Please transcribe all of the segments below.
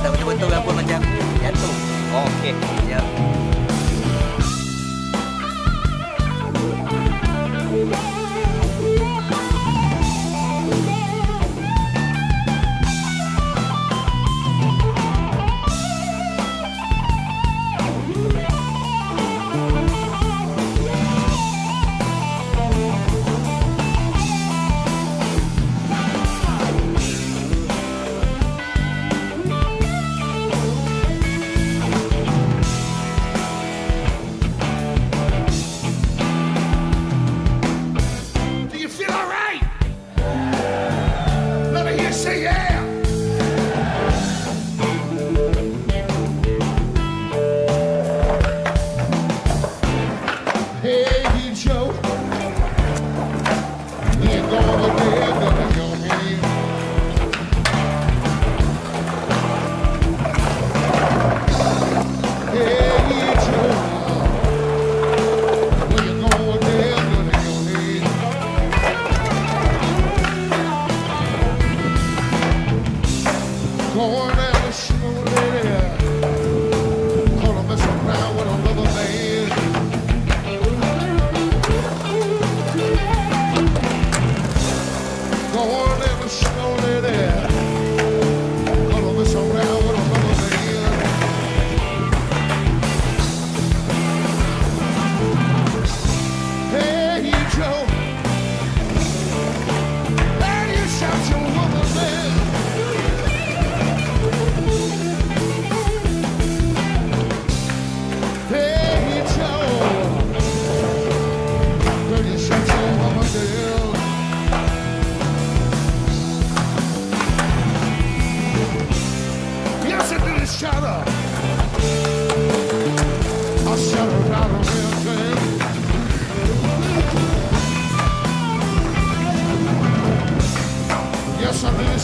kita betul-betul apa macam jantung. Okey.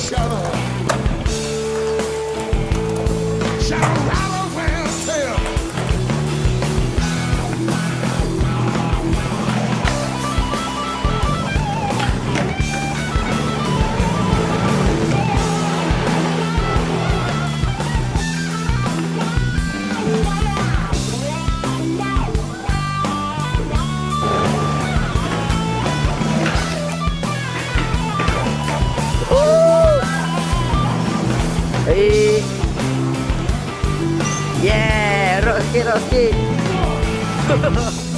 shadow. Shadow. Okay.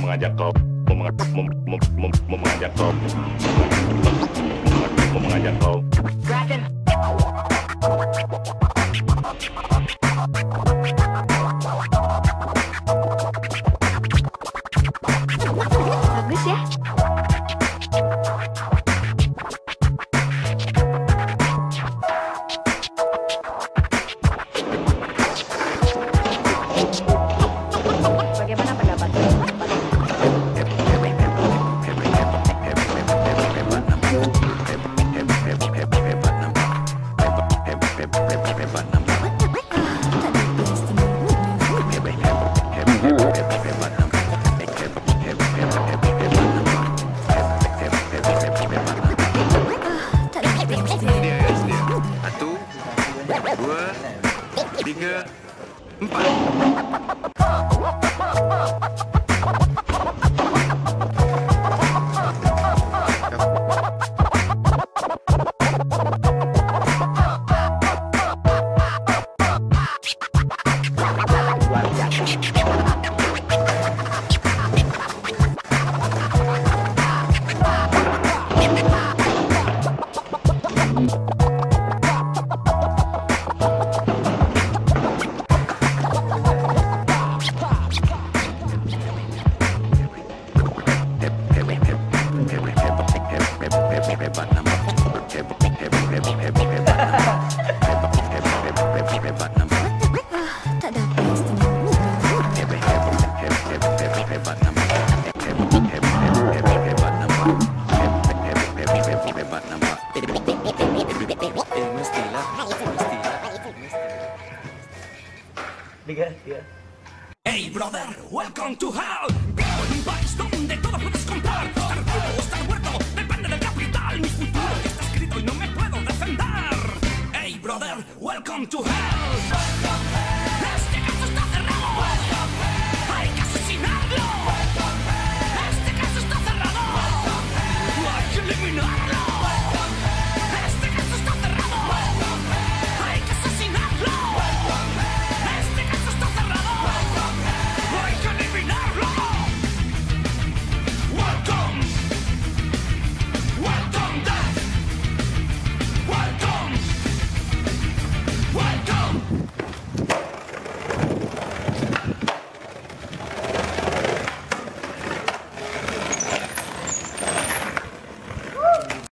mengajak kau mengajak kau mengajak kau Bye. Hey brother, welcome to hell. Donde todo puedes comprar. Come to hell! Welcome